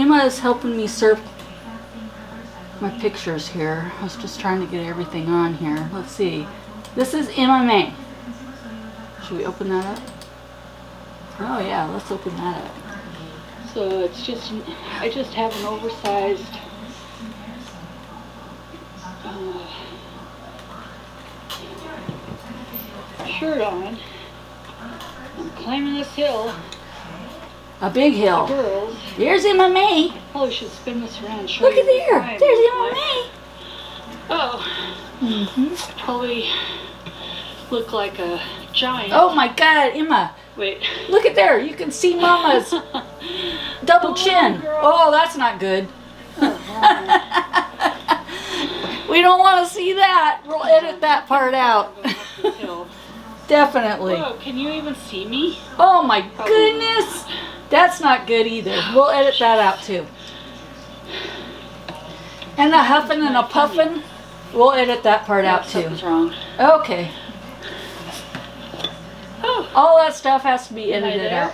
Emma is helping me serve my pictures here. I was just trying to get everything on here. Let's see. This is May. Should we open that up? Oh yeah, let's open that up. So it's just, I just have an oversized uh, shirt on. I'm climbing this hill. A big hill. Girls. There's Emma May. Probably should spin this around. Look at there. The There's Emma May. Oh. Mm-hmm. Probably look like a giant. Oh my God, Emma. Wait. Look at there. You can see Mama's double chin. Oh, that's not good. we don't want to see that. We'll edit that part out. Definitely. Whoa, can you even see me? Oh my goodness. That's not good either. We'll edit that out too. And a huffing and a puffing. We'll edit that part out too. Something's wrong. Okay. Oh. All that stuff has to be edited out.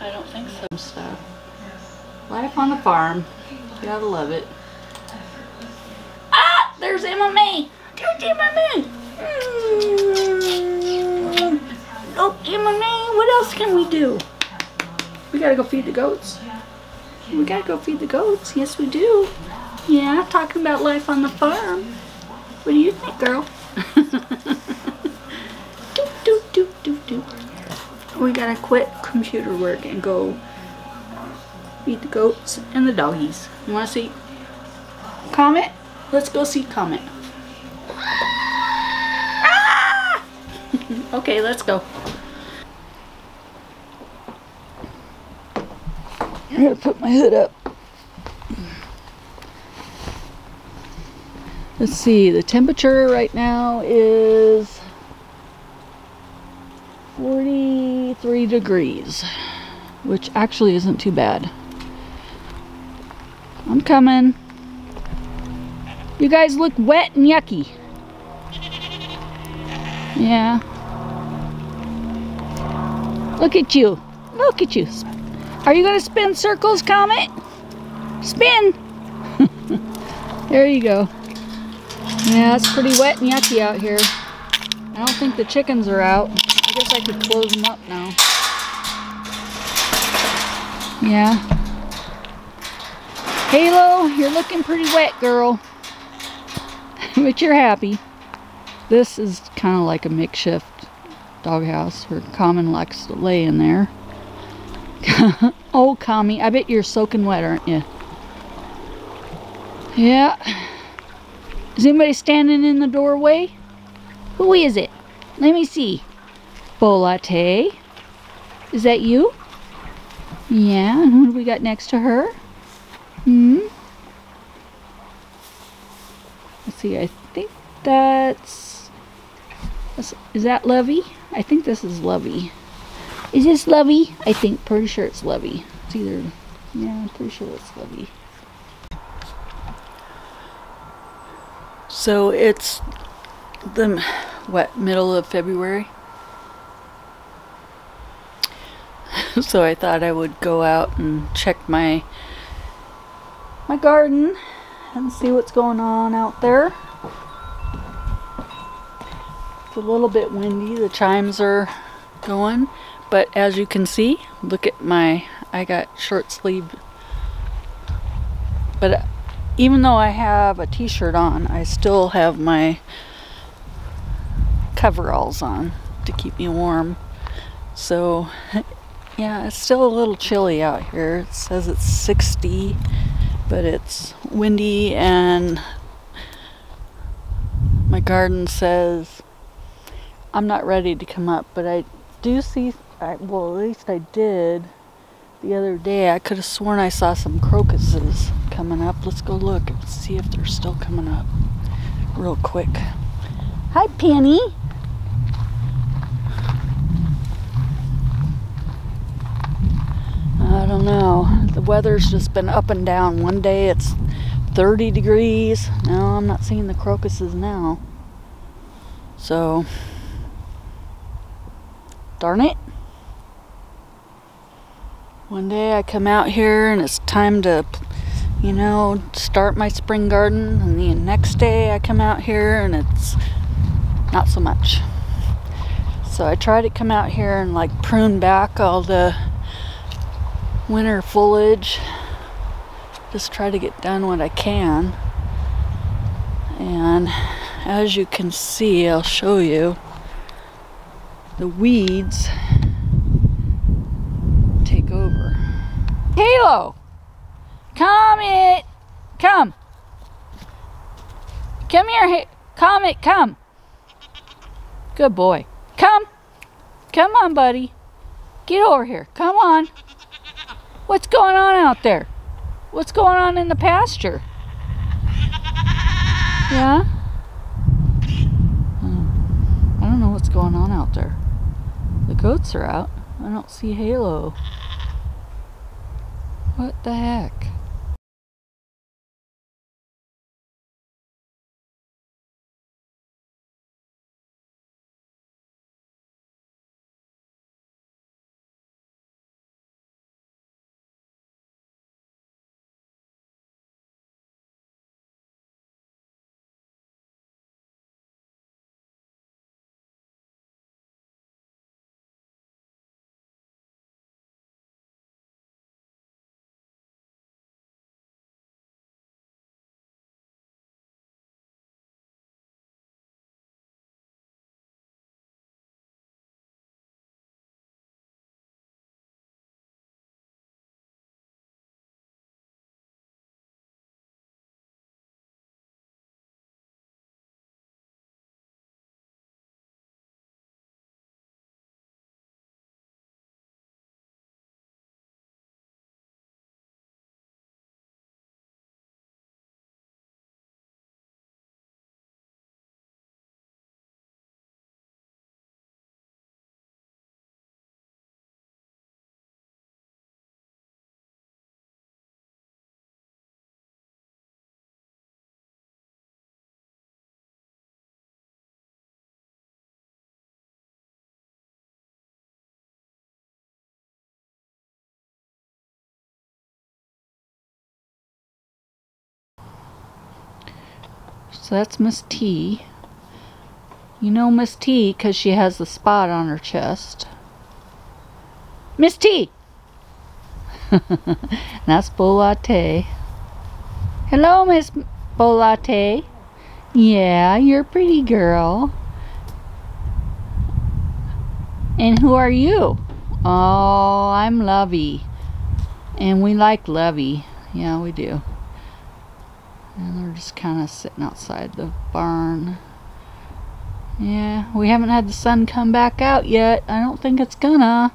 I don't think so. Stuff. Life on the farm. You gotta love it. Ah! There's Emma May. There's Emma May. Mm. Oh, Emma May. What else can we do? We gotta go feed the goats. We gotta go feed the goats. Yes, we do. Yeah, talking about life on the farm. What do you think, girl? do, do, do, do, do. We gotta quit computer work and go feed the goats and the doggies. You wanna see Comet? Let's go see Comet. Ah! okay, let's go. I gotta put my hood up. Let's see, the temperature right now is 43 degrees, which actually isn't too bad. I'm coming. You guys look wet and yucky. Yeah. Look at you. Look at you. Are you going to spin circles, Comet? Spin! there you go. Yeah, it's pretty wet and yucky out here. I don't think the chickens are out. I guess I could close them up now. Yeah. Halo, you're looking pretty wet, girl. but you're happy. This is kind of like a makeshift doghouse where Comet likes to lay in there. oh, Kami, I bet you're soaking wet, aren't you? Yeah. Is anybody standing in the doorway? Who is it? Let me see. Bolate. Is that you? Yeah, and what do we got next to her? Hmm? Let's see, I think that's... Is that Lovey? I think this is Lovey. Is this Lovey? I think, pretty sure it's Lovey. It's either, yeah, I'm pretty sure it's Lovey. So it's the, what, middle of February? so I thought I would go out and check my my garden and see what's going on out there. It's a little bit windy. The chimes are going. But as you can see, look at my, I got short sleeve. But even though I have a t-shirt on, I still have my coveralls on to keep me warm. So, yeah, it's still a little chilly out here. It says it's 60, but it's windy and my garden says I'm not ready to come up, but I do see I, well, at least I did the other day. I could have sworn I saw some crocuses coming up. Let's go look and see if they're still coming up real quick. Hi, Penny. I don't know. The weather's just been up and down. One day it's 30 degrees. No, I'm not seeing the crocuses now. So, darn it. One day I come out here and it's time to, you know, start my spring garden, and the next day I come out here and it's not so much. So I try to come out here and like prune back all the winter foliage. Just try to get done what I can. And as you can see, I'll show you the weeds take over. Halo! Comet! Come! Come here, Comet, come! Good boy. Come! Come on, buddy. Get over here. Come on. What's going on out there? What's going on in the pasture? Yeah? Hmm. I don't know what's going on out there. The goats are out. I don't see Halo. What the heck? So that's Miss T. You know Miss T because she has the spot on her chest. Miss T! that's Bolate. Hello, Miss Bolate. Yeah, you're a pretty girl. And who are you? Oh, I'm Lovey. And we like Lovey. Yeah, we do. And they're just kind of sitting outside the barn. Yeah, we haven't had the sun come back out yet. I don't think it's gonna.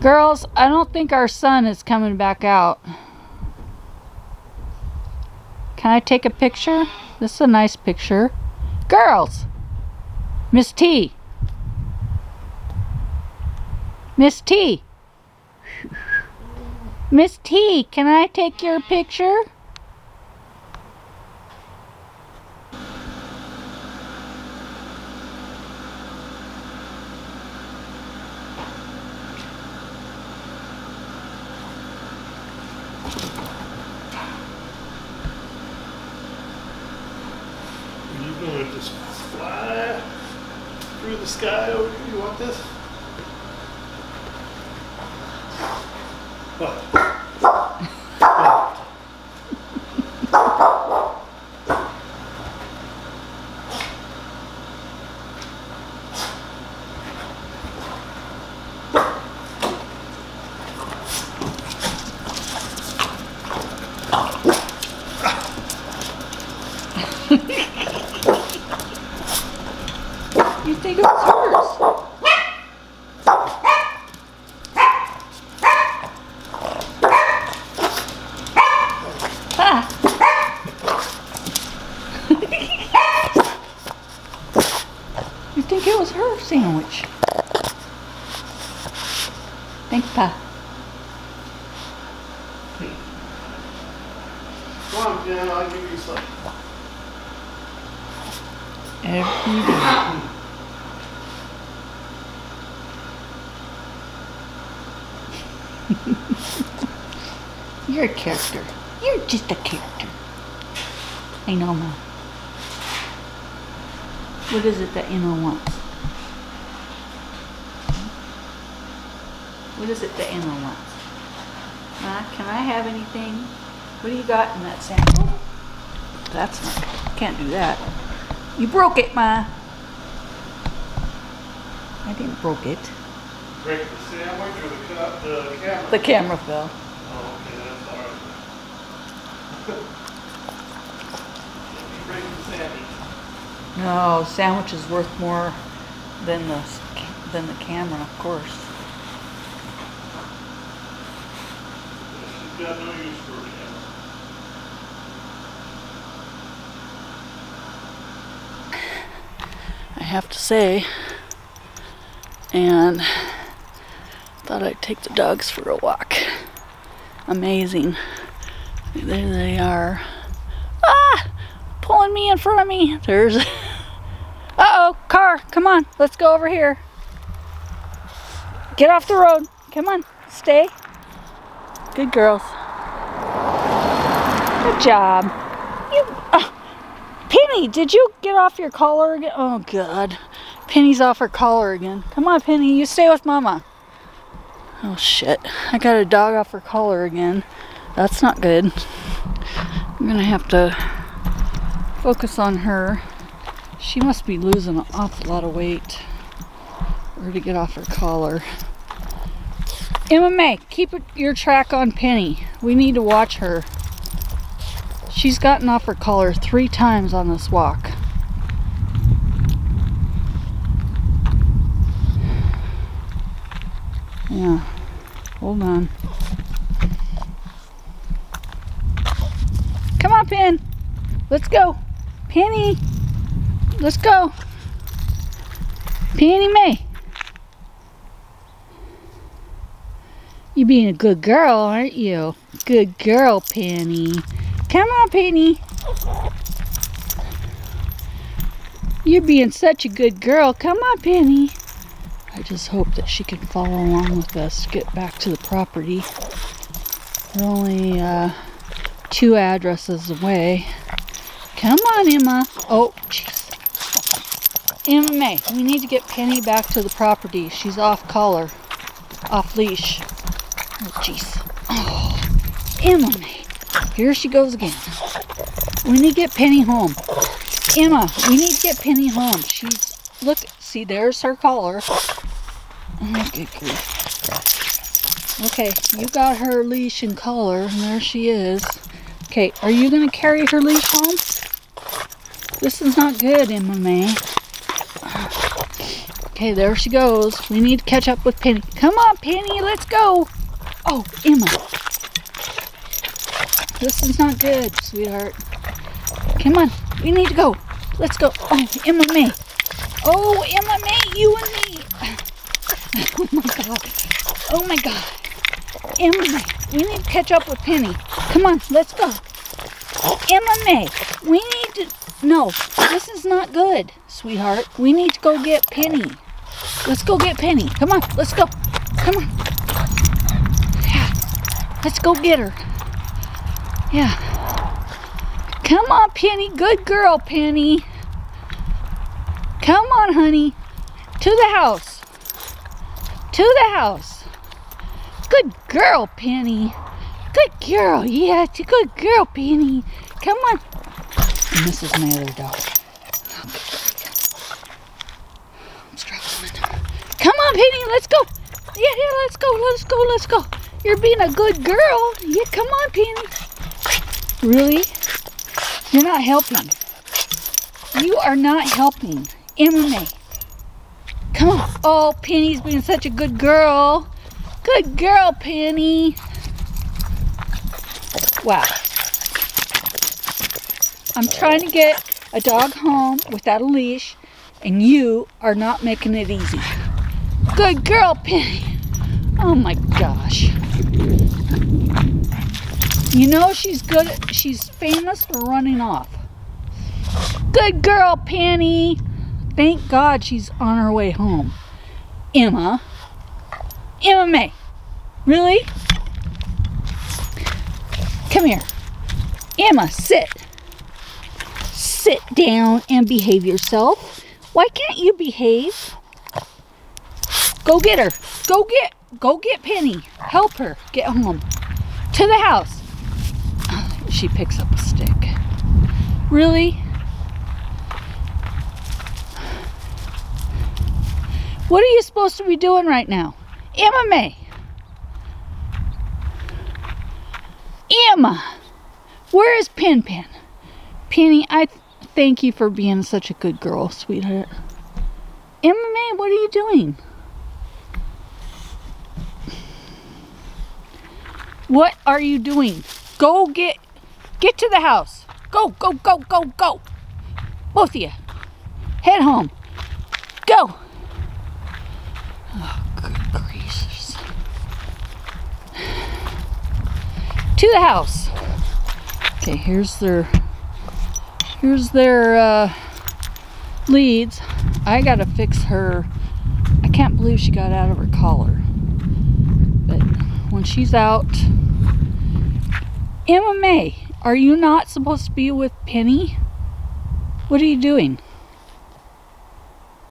Girls, I don't think our sun is coming back out. Can I take a picture? This is a nice picture. Girls! Miss T! Miss T! Miss T, can I take your picture? 喝 sandwich. Thank you, Pa. Come on, I'll give you some. Every day. You're a character. You're just a character. I know, Mom. What is it that Emma wants? What is it the animal wants? Ma, can I have anything? What do you got in that sample? That's not, can't do that. You broke it, Ma. I didn't broke it. Break the sandwich or the, the camera? The camera fell. Oh, okay, that's alright. break the sandwich. No, sandwich is worth more than the than the camera, of course. Got no use for a camera. I have to say, and thought I'd take the dogs for a walk. Amazing. There they are. Ah! Pulling me in front of me. There's. Uh-oh, car. Come on. Let's go over here. Get off the road. Come on. Stay. Good girls. Good job. You. Uh, Penny, did you get off your collar again? Oh, God. Penny's off her collar again. Come on, Penny. You stay with Mama. Oh, shit. I got a dog off her collar again. That's not good. I'm going to have to focus on her. She must be losing an awful lot of weight or to get off her collar. Emma May, keep your track on Penny. We need to watch her. She's gotten off her collar three times on this walk. Yeah, hold on. Come on, Pen. Let's go. Penny. Let's go. Penny May. You being a good girl, aren't you? Good girl, Penny. Come on, Penny. You're being such a good girl. Come on, Penny. I just hope that she can follow along with us, get back to the property. We're only uh, two addresses away. Come on, Emma. Oh, jeez. Emma we need to get Penny back to the property. She's off collar, off leash. Oh, jeez. Oh, Emma. Here she goes again. We need to get Penny home. Emma, we need to get Penny home. She's, look, see, there's her collar. Okay, you got her leash and collar, and there she is. Okay, are you going to carry her leash home? This is not good, Emma May. Okay, there she goes. We need to catch up with Penny. Come on, Penny, let's go. Oh, Emma. This is not good, sweetheart. Come on, we need to go. Let's go. Oh, Emma May. Oh, Emma May, you and me. Oh my God. Oh my God. Emma May, we need to catch up with Penny. Come on, let's go. Emma May, we need to... No, this is not good, sweetheart. We need to go get Penny. Let's go get Penny. Come on, let's go. Come on. Let's go get her. Yeah. Come on, Penny. Good girl, Penny. Come on, honey. To the house. To the house. Good girl, Penny. Good girl. Yeah, it's a good girl, Penny. Come on. And this is my other dog. I'm struggling. Come on, Penny. Let's go. Yeah, yeah, let's go. Let's go. Let's go. You're being a good girl. Yeah, come on, Penny. Really? You're not helping. You are not helping. Emma Come on. Oh, Penny's being such a good girl. Good girl, Penny. Wow. I'm trying to get a dog home without a leash, and you are not making it easy. Good girl, Penny. Oh my gosh. You know she's good, she's famous for running off. Good girl, Penny. Thank God she's on her way home. Emma. Emma May. Really? Come here. Emma, sit. Sit down and behave yourself. Why can't you behave? Go get her. Go get, go get Penny. Help her get home. To the house. She picks up a stick. Really? What are you supposed to be doing right now? Emma May. Emma. Where is Pin Pin? Penny, I thank you for being such a good girl, sweetheart. Emma May, what are you doing? What are you doing? Go get get to the house. Go, go, go, go, go. Both of you. Head home. Go. Oh, good gracious. To the house. Okay, here's their here's their uh, leads. I gotta fix her. I can't believe she got out of her collar. She's out, Emma May, are you not supposed to be with Penny? What are you doing?